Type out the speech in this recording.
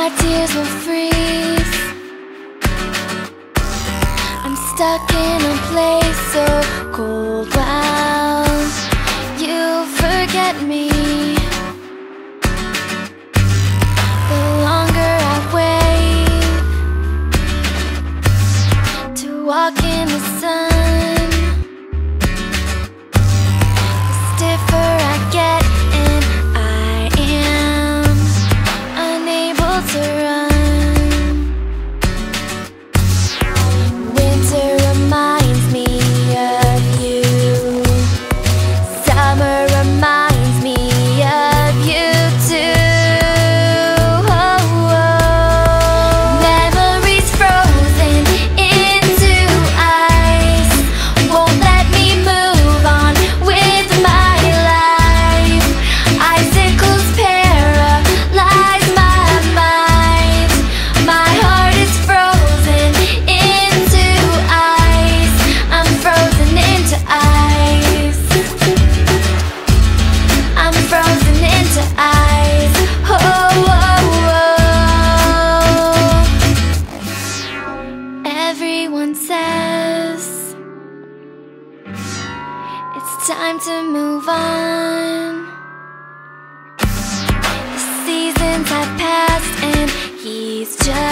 my tears will freeze. I'm stuck in a place so cold. everyone says. It's time to move on. The seasons have passed and he's just